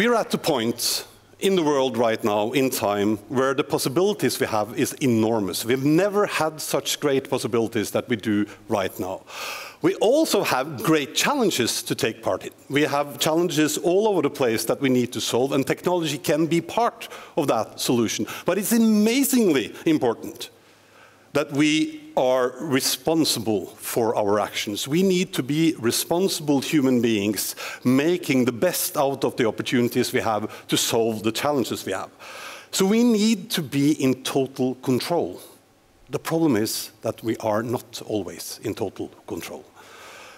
we're at the point in the world right now, in time, where the possibilities we have is enormous. We've never had such great possibilities that we do right now. We also have great challenges to take part in. We have challenges all over the place that we need to solve, and technology can be part of that solution. But it's amazingly important that we are responsible for our actions. We need to be responsible human beings, making the best out of the opportunities we have to solve the challenges we have. So we need to be in total control. The problem is that we are not always in total control.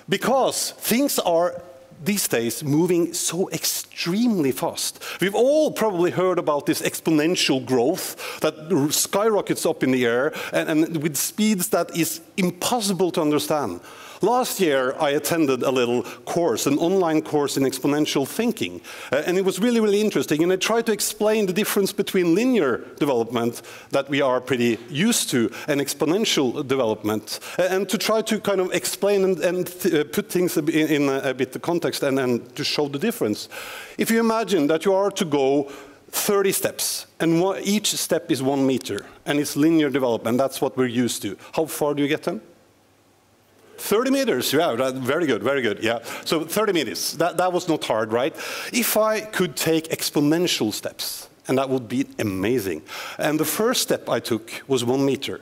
Because things are these days moving so extremely fast. We've all probably heard about this exponential growth that skyrockets up in the air and, and with speeds that is impossible to understand. Last year, I attended a little course, an online course in exponential thinking. Uh, and it was really, really interesting. And I tried to explain the difference between linear development that we are pretty used to and exponential development. Uh, and to try to kind of explain and, and th uh, put things in, in a, a, bit the context and, and to show the difference. If you imagine that you are to go 30 steps, and each step is one meter, and it's linear development, that's what we're used to. How far do you get then? 30 meters, yeah, very good, very good, yeah. So 30 meters, that, that was not hard, right? If I could take exponential steps, and that would be amazing. And the first step I took was one meter,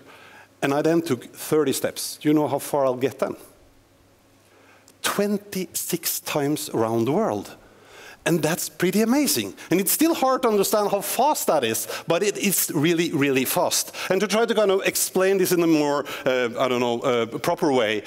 and I then took 30 steps. Do you know how far I'll get then? 26 times around the world. And that's pretty amazing. And it's still hard to understand how fast that is, but it is really, really fast. And to try to kind of explain this in a more, uh, I don't know, uh, proper way,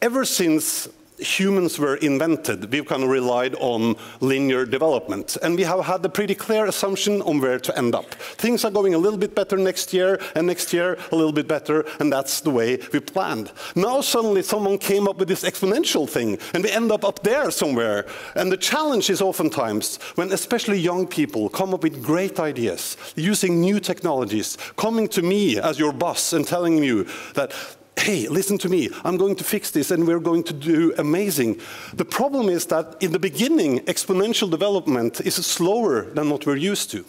ever since humans were invented, we've kind of relied on linear development. And we have had a pretty clear assumption on where to end up. Things are going a little bit better next year, and next year a little bit better, and that's the way we planned. Now suddenly someone came up with this exponential thing, and we end up up there somewhere. And the challenge is oftentimes when especially young people come up with great ideas, using new technologies, coming to me as your boss and telling you that hey, listen to me, I'm going to fix this and we're going to do amazing. The problem is that in the beginning, exponential development is slower than what we're used to.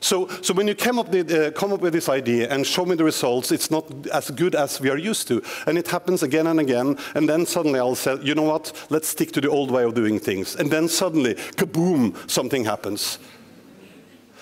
So, so when you come up, with, uh, come up with this idea and show me the results, it's not as good as we are used to. And it happens again and again, and then suddenly I'll say, you know what, let's stick to the old way of doing things. And then suddenly, kaboom, something happens.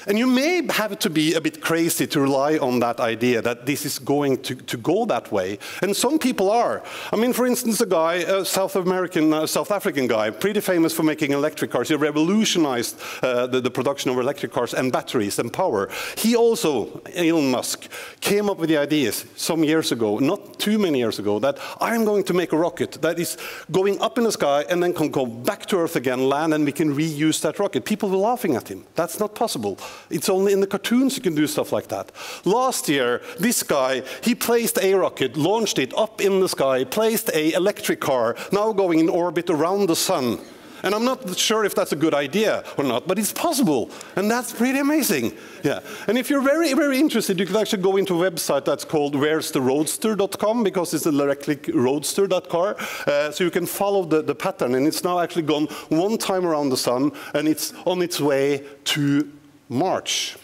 And you may have to be a bit crazy to rely on that idea that this is going to, to go that way. And some people are. I mean, for instance, a guy, a South American, uh, South African guy, pretty famous for making electric cars. He revolutionized uh, the, the, production of electric cars and batteries and power. He also, Elon Musk, came up with the ideas some years ago, not too many years ago, that I'm going to make a rocket that is going up in the sky and then can go back to Earth again, land, and we can reuse that rocket. People were laughing at him. That's not possible. It's only in the cartoons you can do stuff like that. Last year, this guy, he placed a rocket, launched it up in the sky, placed a electric car, now going in orbit around the sun. And I'm not sure if that's a good idea or not, but it's possible. And that's pretty amazing. Yeah. And if you're very, very interested, you can actually go into a website that's called where'stheroadster.com because it's a electric roadster, that car. Uh, so you can follow the, the pattern. And it's now actually gone one time around the sun, and it's on its way to Mars,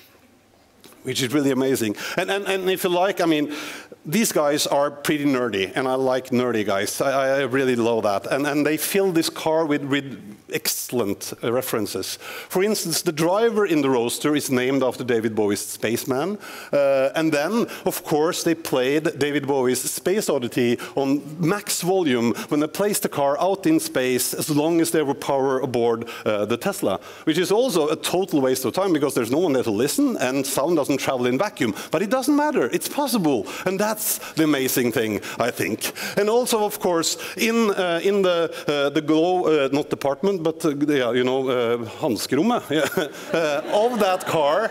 which is really amazing. And, and, and if you like, I mean, these guys are pretty nerdy, and I like nerdy guys. I, I really love that. And, and they fill this car with, with excellent uh, references. For instance, the driver in the roadster is named after David Bowie's Spaceman. Uh, and then, of course, they played David Bowie's Space Oddity on max volume when they placed the car out in space as long as there were power aboard uh, the Tesla, which is also a total waste of time because there's no one there to listen and sound doesn't travel in vacuum. But it doesn't matter, it's possible. And that's the amazing thing, I think. And also, of course, in, uh, in the, uh, the GLOW, uh, not department, but uh, yeah, you know, uh, hanskerommet uh, of that car.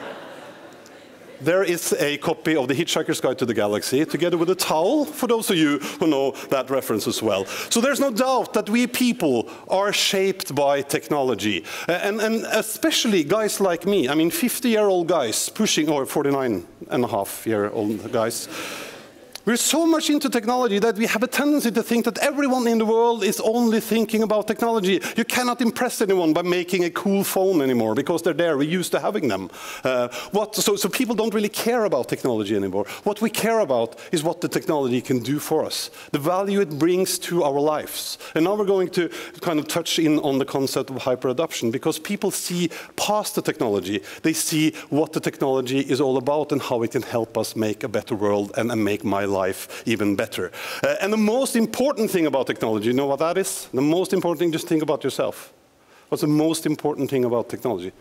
There is a copy of The Hitchhiker's Guide to the Galaxy, together with a towel, for those of you who know that reference as well. So there's no doubt that we people are shaped by technology. And, and especially guys like me, I mean 50-year-old guys pushing, or 49 and a half year old guys, We're so much into technology that we have a tendency to think that everyone in the world is only thinking about technology. You cannot impress anyone by making a cool phone anymore because they're there. We're used to having them. Uh, what, so, so people don't really care about technology anymore. What we care about is what the technology can do for us, the value it brings to our lives. And now we're going to kind of touch in on the concept of hyperadoption because people see past the technology. They see what the technology is all about and how it can help us make a better world and, and make my life life even better. Uh, and the most important thing about technology, you know what that is? The most important thing, just think about yourself. What's the most important thing about technology?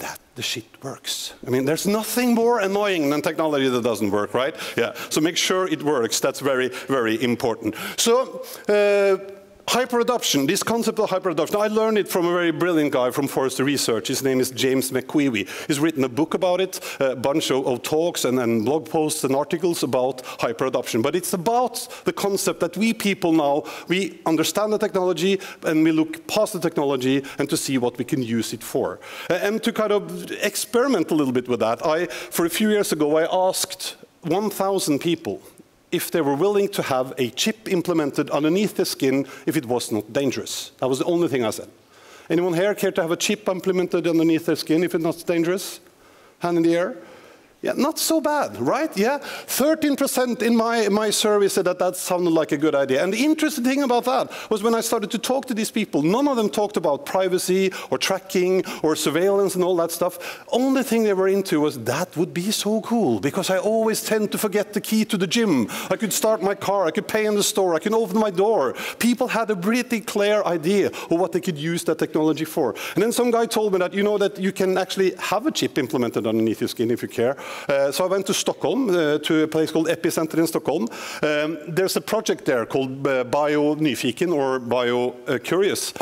that the shit works. I mean, there's nothing more annoying than technology that doesn't work, right? Yeah, so make sure it works. That's very, very important. So, uh, Hyperadoption, this concept of hyperadoption, I learned it from a very brilliant guy from Forrester Research. His name is James McQuivey. He's written a book about it, a bunch of, of talks and, and, blog posts and articles about hyperadoption. But it's about the concept that we people now, we understand the technology and we look past the technology and to see what we can use it for. Uh, and to kind of experiment a little bit with that, I, for a few years ago, I asked 1,000 people if they were willing to have a chip implemented underneath the skin if it was not dangerous. That was the only thing I said. Anyone here care to have a chip implemented underneath their skin if it's not dangerous? Hand in the air. Yeah, not so bad, right? Yeah, 13% in my, my survey said that that sounded like a good idea. And the interesting thing about that was when I started to talk to these people, none of them talked about privacy or tracking or surveillance and all that stuff. Only thing they were into was that would be so cool because I always tend to forget the key to the gym. I could start my car, I could pay in the store, I can open my door. People had a pretty clear idea of what they could use that technology for. And then some guy told me that, you know, that you can actually have a chip implemented underneath your skin if you care. Uh, so I went to Stockholm, uh, to a place called Epicenter in Stockholm. Um, there's a project there called uh, Bio Nyfiken or Bio Curious.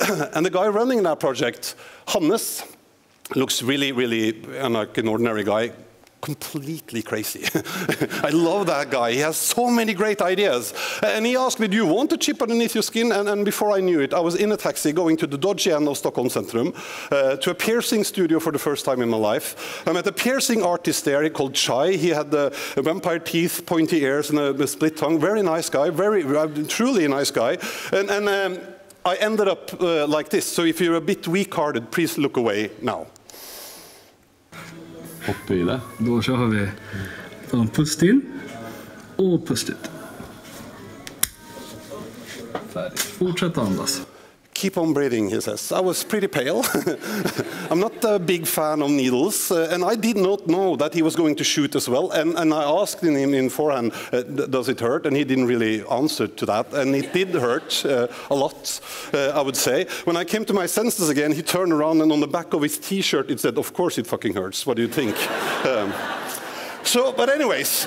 and the guy running that project, Hannes, looks really, really like an ordinary guy, completely crazy. I love that guy. He has so many great ideas. And he asked me, do you want a chip underneath your skin? And, and before I knew it, I was in a taxi going to the dodgy end of Stockholm Centrum uh, to a piercing studio for the first time in my life. I met a piercing artist there called Chai. He had the vampire teeth, pointy ears, and a, a split tongue. Very nice guy, very, uh, truly a nice guy. And, and um, I ended up uh, like this. So if you're a bit weak-hearted, please look away now. uppe i det. Då kör vi. Ta en pust till. och pust ut. Färdigt. Fortsätt andas. Keep on breathing, he says. I was pretty pale. I'm not a big fan of needles, uh, and I did not know that he was going to shoot as well. And, and I asked him in forehand, uh, does it hurt? And he didn't really answer to that. And it did hurt uh, a lot, uh, I would say. When I came to my senses again, he turned around and on the back of his t-shirt it said, of course it fucking hurts. What do you think? um, so, but anyways,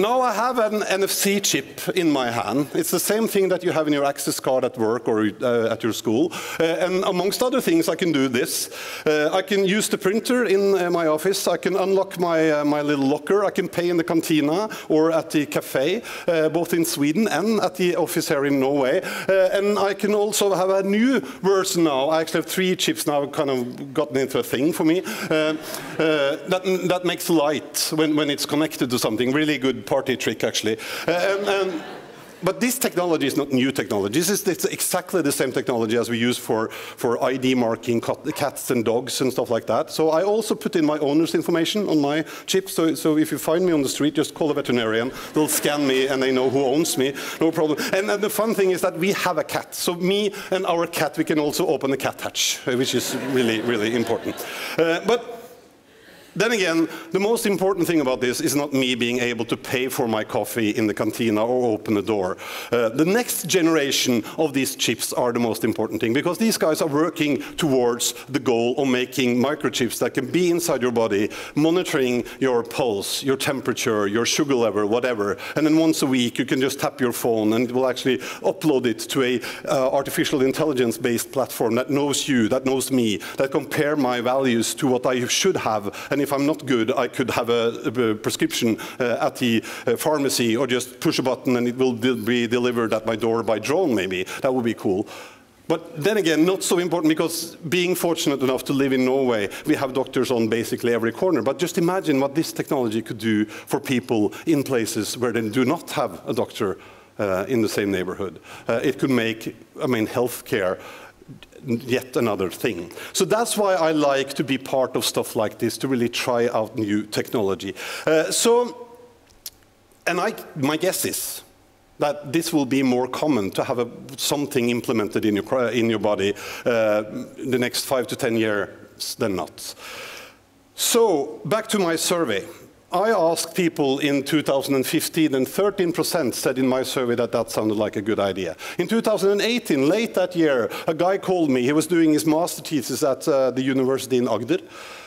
now I have an NFC chip in my hand. It's the same thing that you have in your access card at work or uh, at your school. Uh, and amongst other things, I can do this. Uh, I can use the printer in uh, my office. I can unlock my, uh, my little locker. I can pay in the cantina or at the cafe, uh, both in Sweden and at the office here in Norway. and I can also have a new version now. I actually have three chips now, kind of gotten into a thing for me. that, that makes light when, when it's connected to something. Really good party trick, actually. Uh, and, but this technology is not new technology. This is it's exactly the same technology as we use for, for ID marking cats and dogs and stuff like that. So I also put in my owner's information on my chip. So, so if you find me on the street, just call a veterinarian. They'll scan me and they know who owns me. No problem. And, and the fun thing is that we have a cat. So me and our cat, we can also open the cat hatch, which is really, really important. Uh, but then again, the most important thing about this is not me being able to pay for my coffee in the cantina or open the door. Uh, the next generation of these chips are the most important thing because these guys are working towards the goal of making microchips that can be inside your body, monitoring your pulse, your temperature, your sugar level, whatever. And then once a week, you can just tap your phone and it will actually upload it to a uh, artificial intelligence-based platform that knows you, that knows me, that compare my values to what I should have. And and if I'm not good, I could have a, a prescription uh, at the uh, pharmacy or just push a button and it will be delivered at my door by drone, maybe. That would be cool. But then again, not so important because being fortunate enough to live in Norway, we have doctors on basically every corner. But just imagine what this technology could do for people in places where they do not have a doctor uh, in the same neighborhood. Uh, it could make, I mean, healthcare yet another thing. So that's why I like to be part of stuff like this, to really try out new technology. Uh, so, and I, my guess is that this will be more common to have a, something implemented in your, in your body uh, the next five to 10 years than not. So back to my survey. I asked people in 2015, and 13% said in my survey that that sounded like a good idea. In 2018, late that year, a guy called me. He was doing his master thesis at uh, the university in Agder.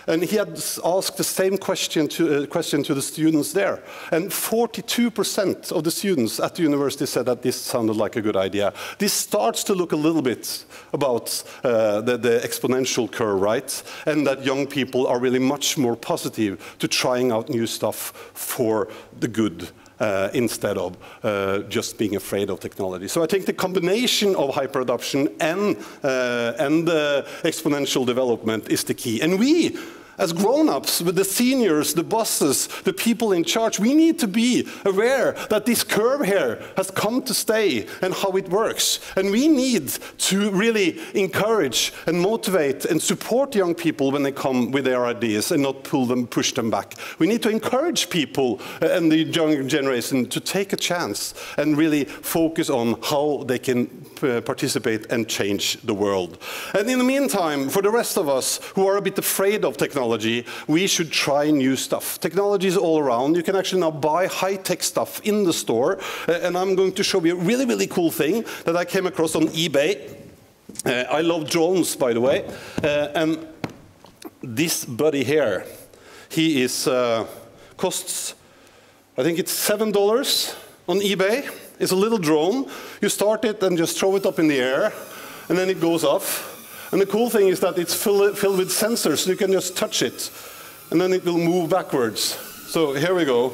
And he had asked the same question to, uh, question to the students there. And 42% of the students at the university said that this sounded like a good idea. This starts to look a little bit about uh, the, the, exponential curve, right? And that young people are really much more positive to trying out new stuff for the good. Uh, instead of uh, just being afraid of technology. So I think the combination of hyperadoption and, uh, and exponential development is the key. And we as grown-ups, with the seniors, the bosses, the people in charge, we need to be aware that this curve here has come to stay and how it works. And we need to really encourage and motivate and support young people when they come with their ideas and not pull them, push them back. We need to encourage people uh, and the young generation to take a chance and really focus on how they can uh, participate and change the world. And in the meantime, for the rest of us who are a bit afraid of technology, technology, we should try new stuff. Technology is all around. You can actually now buy high-tech stuff in the store. Uh, and I'm going to show you a really, really cool thing that I came across on eBay. Uh, I love drones, by the way. Uh, and this buddy here, he is, uh, costs, I think it's $7 on eBay. It's a little drone. You start it and just throw it up in the air, and then it goes off. And the cool thing is that it's filled, filled with sensors, so you can just touch it, and then it will move backwards. So here we go.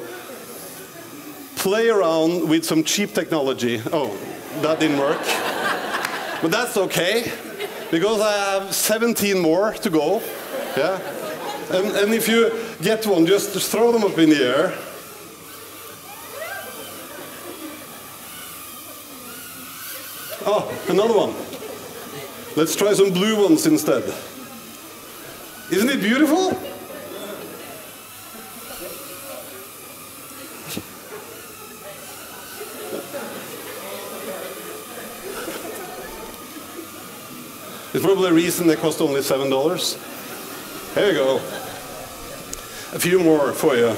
Play around with some cheap technology. Oh, that didn't work. but that's okay, because I have 17 more to go. Yeah? And, and if you get one, just throw them up in the air. Oh, another one. Let's try some blue ones instead. Isn't it beautiful? There's probably a reason they cost only $7. Here you go. A few more for you.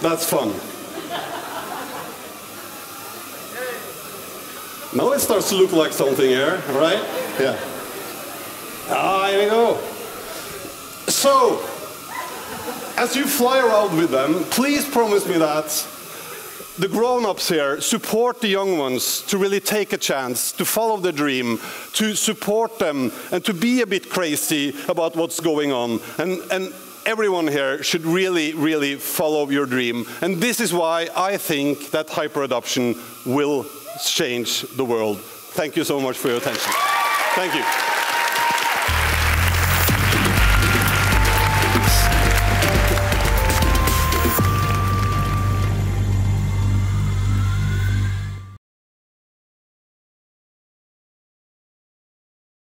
That's fun. Now it starts to look like something here, right? Yeah. Ah, here we go. So, as you fly around with them, please promise me that the grown-ups here support the young ones to really take a chance, to follow the dream, to support them, and to be a bit crazy about what's going on. And, and everyone here should really, really follow your dream. And this is why I think that hyperadoption will change the world. Thank you so much for your attention. Thank you.